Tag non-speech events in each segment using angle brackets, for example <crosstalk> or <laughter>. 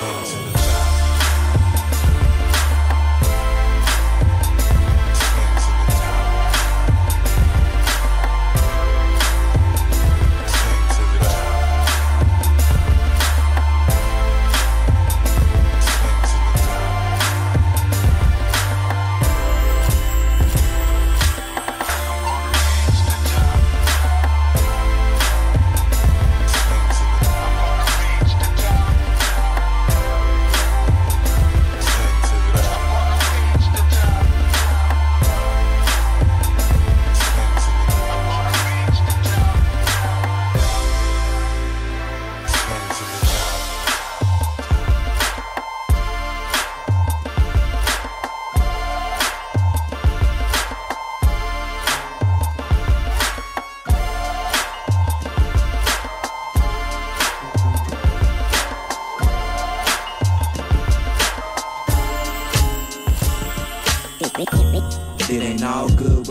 It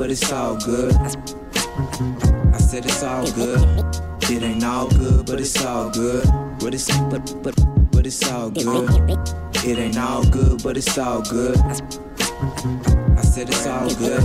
but it's all good. I said it's all good. It ain't all good, but it's all good. But it's but but but it's all good. It ain't all good, but it's all good. I said it's all good.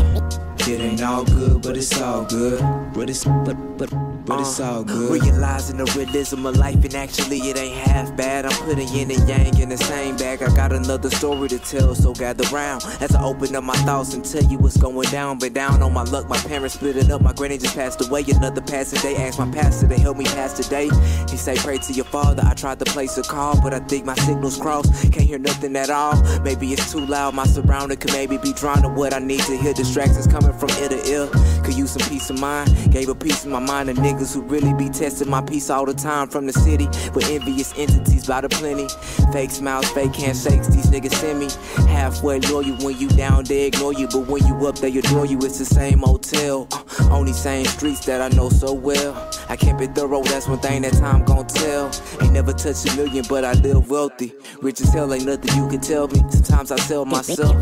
It ain't all good, but it's all good. But it's but but but it's uh, all good. Realizing the realism of life and actually it ain't half bad. I'm putting yin and yang in the same bag. I got another story to tell, so gather round as I open up my thoughts and tell you what's going down. But down on my luck, my parents split it up. My granny just passed away. Another passing day. Asked my pastor to help me pass today. He say pray to your father. I tried to place a call, but I think my signals crossed. Can't hear nothing at all. Maybe it's too loud. My surrounding could maybe be drawn to what I need to hear. Distractions coming from ear to ear. Could use some peace of mind. Gave a piece of my mind to niggas who really be testing my peace all the time from the city with envious entities by the plenty. Fake smiles, fake handshakes, these niggas send me. Halfway loyal when you down, they ignore you. But when you up, they adore you. It's the same hotel, uh, on these same streets that I know so well. I kept it thorough, that's one thing that time gon' tell. Ain't never touched a million, but I live wealthy. Rich as hell, ain't nothing you can tell me. Sometimes I tell myself,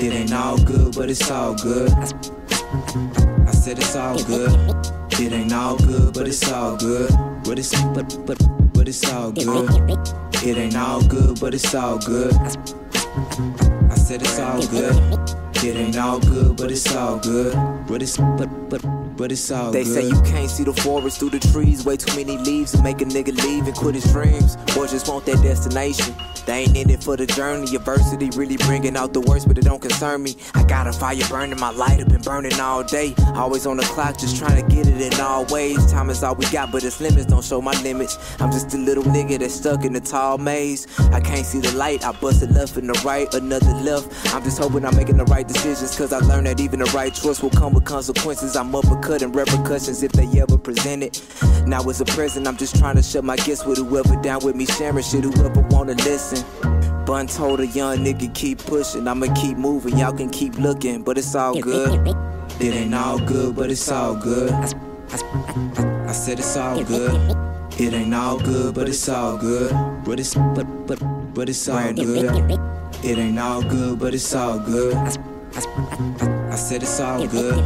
It ain't all good, but it's all good. Said it's all good. It ain't all good, but it's all good. But it's but but but it's all good. It ain't all good, but it's all good. I said it's all good. It ain't all good, but it's all good. But it's but but but it's all good. They good. say you can't see the forest through the trees. Way too many leaves to make a nigga leave and quit his dreams. Boys just want that destination. They ain't in it for the journey. Adversity really bringing out the worst, but it don't concern me. I got a fire burning, my light up and burning all day. Always on the clock, just trying to get it in all ways. Time is all we got, but its limits don't show my limits. I'm just a little nigga that's stuck in the tall maze. I can't see the light, I busted left and the right, another left. I'm just hoping I'm making the right decisions, cause I learned that even the right choice will come with consequences. I'm uppercutting repercussions if they ever present it. Now it's a present, I'm just trying to shut my guests with whoever down with me, sharing shit, whoever wanna listen. Bun told a young nigga keep pushing, I'ma keep moving, y'all can keep looking, but it's all good. It ain't all good, but it's all good. I said it's all good. It ain't all good, but it's all good. But it's but but but it's all good. It ain't all good, but it's all good. I, I, I said it's all good.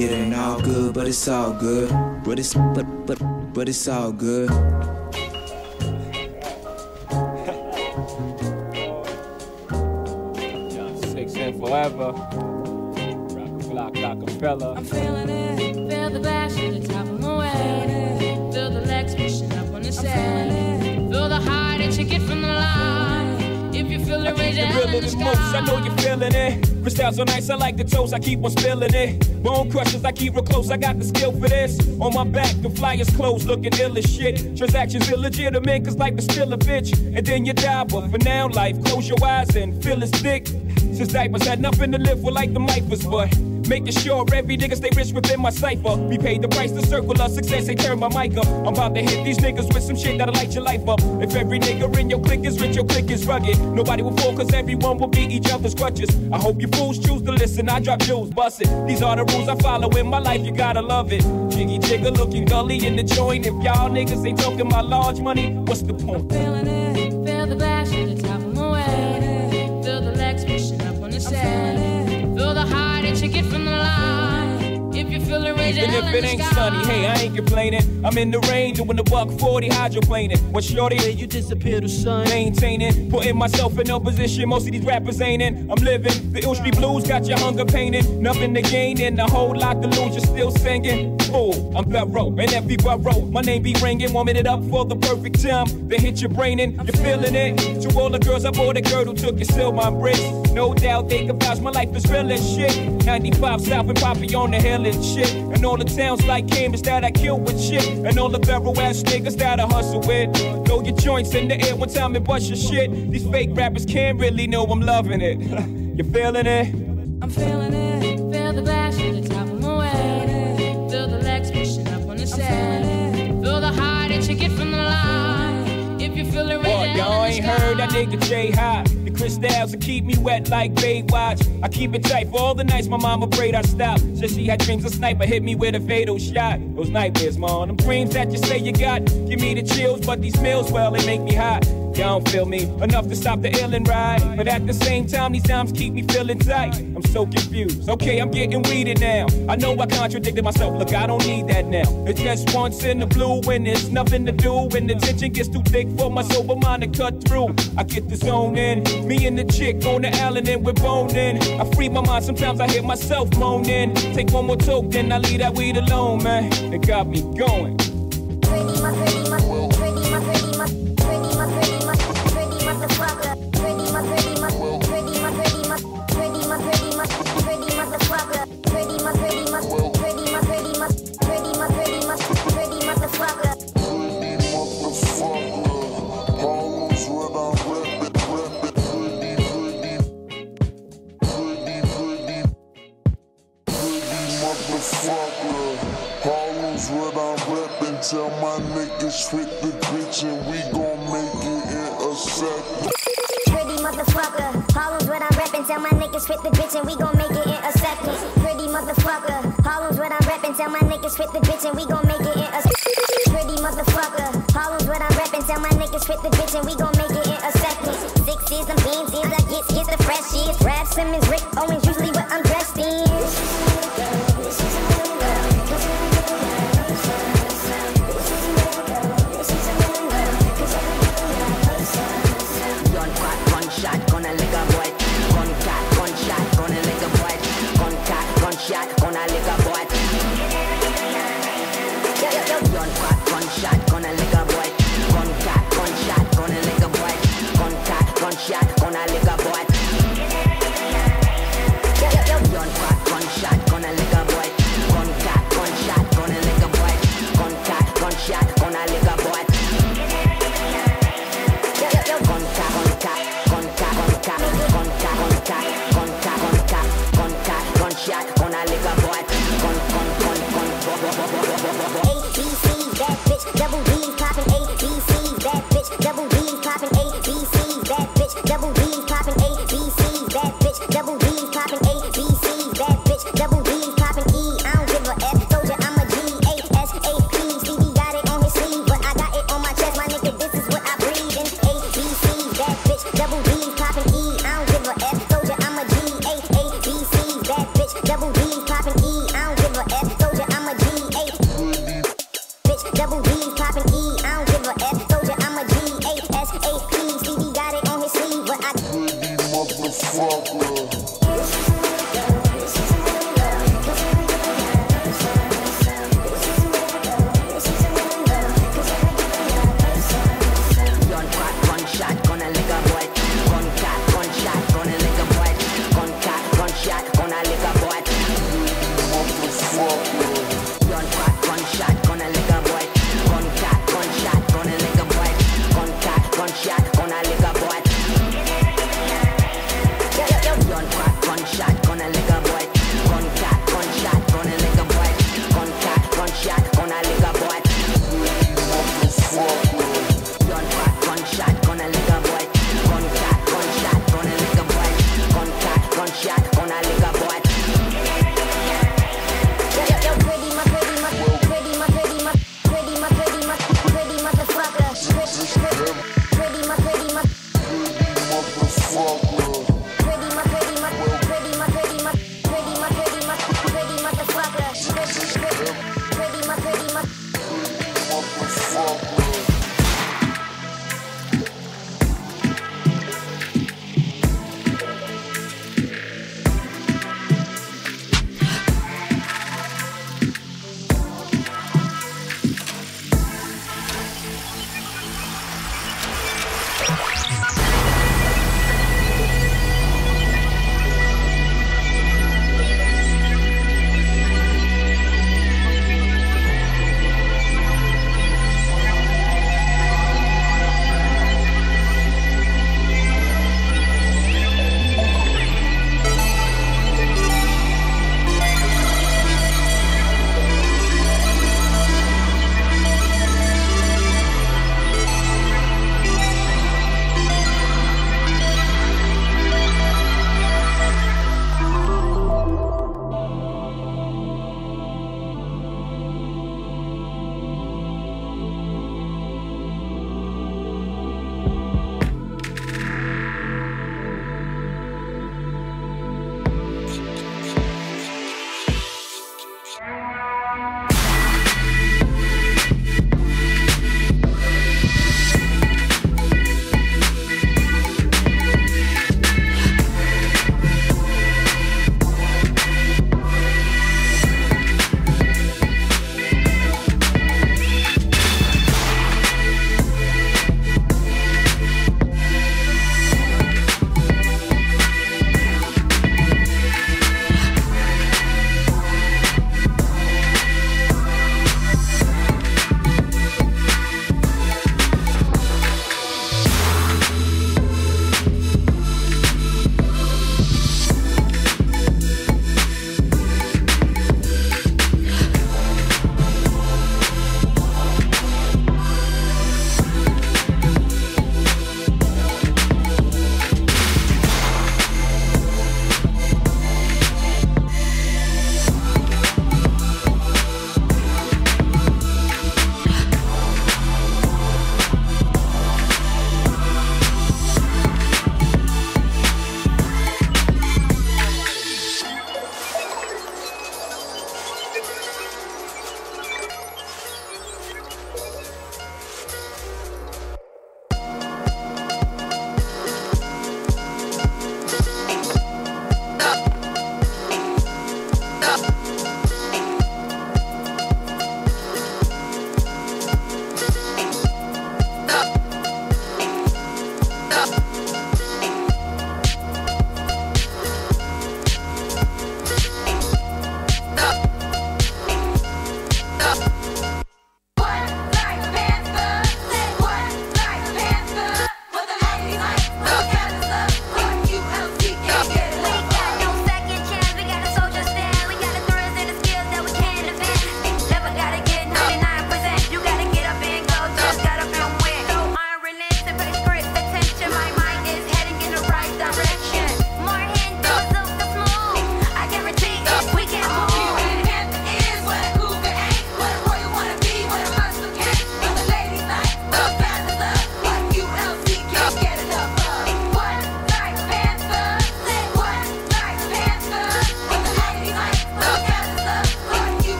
It ain't all good, but it's all good. But it's but but but it's all good. Six and forever. Rock Rockefeller. I'm feeling it. Feel the bass at the top of my way. Feel the legs pushing up on the set. If you feel it, raise your hand in the most. I know you're feeling it. Cristals so nice, I like the toast. I keep on spilling it. Bone crushers, I keep real close. I got the skill for this. On my back, the flyers closed, looking ill as shit. Transactions illegitimate, cause life is still a bitch. And then you die, but for now, life, close your eyes and feel it's thick. Since diapers had nothing to live for like the lifers, but making sure every nigga stay rich within my cipher. We paid the price to circle of success, they turn my mic up. I'm about to hit these niggas with some shit that'll light your life up. If every nigga in your clique is rich, your clique is rugged. Nobody will fall, cause everyone will be each other's crutches. I hope you fools choose to listen, I drop jewels, bust it. These are the rules I follow in my life, you gotta love it. Jiggy jigger looking gully in the joint. If y'all niggas ain't talking my large money, what's the point? Line. If it, Even if it ain't sunny, hey, I ain't complaining. I'm in the rain doing the buck 40 hydroplaning. When shorty, you disappear the sun. maintaining, putting myself in no position. Most of these rappers ain't in. I'm living. The Ill Street Blues got your hunger painted. Nothing to gain and a whole lot to lose. You're still singing. Oh, I'm Barrow, and every borough, my name be ringing. Warming it up for the perfect time. They hit your brain and you're feeling it. To all the girls I bought a girl who took your still my bricks. No doubt they can vouch my life is real as shit. 95 South and Poppy on the hill and shit. And all the towns like Cambridge that I kill with shit. And all the barrel ass niggas that I hustle with. Throw your joints in the air one time and bust your shit. These fake rappers can't really know I'm loving it. <laughs> you feeling it? I'm feeling it. Feel the bass at the top of my way. Feel the legs pushing up on the set. Feel the high that you get from the line. If you feel it, raise your What, y'all ain't heard that sky. nigga J High. Cristals will keep me wet like Baywatch. I keep it tight for all the nights my mama prayed I stop. Said she had dreams a sniper hit me with a fatal shot. Those nightmares, man. Them dreams that you say you got. Give me the chills, but these meals, well, they make me hot. Don't feel me enough to stop the ill and ride. But at the same time, these times keep me feeling tight. I'm so confused. Okay, I'm getting weeded now. I know I contradicted myself. Look, I don't need that now. It's just once in the blue when there's nothing to do. When the tension gets too thick for my sober mind to cut through. I get the zone in. Me and the chick on the island and we're boning. I free my mind. Sometimes I hear myself moaning. Take one more toke, then I leave that weed alone, man. It got me going. Niggas the bitch and we gon' make it in a second. Pretty motherfucker. Harlem's what I'm reppin'. Tell my niggas fit the bitch and we gon' make it in a second. Pretty motherfucker. Harlem's what I'm reppin'. Tell my niggas fit the bitch and we gon' make it in a second. Pretty motherfucker. Harlem's what I'm reppin'. Tell my niggas fit the bitch and we gon' make it in a second. Sixes and beans, is I get, get the freshies. Raf Simons, Rick Owens,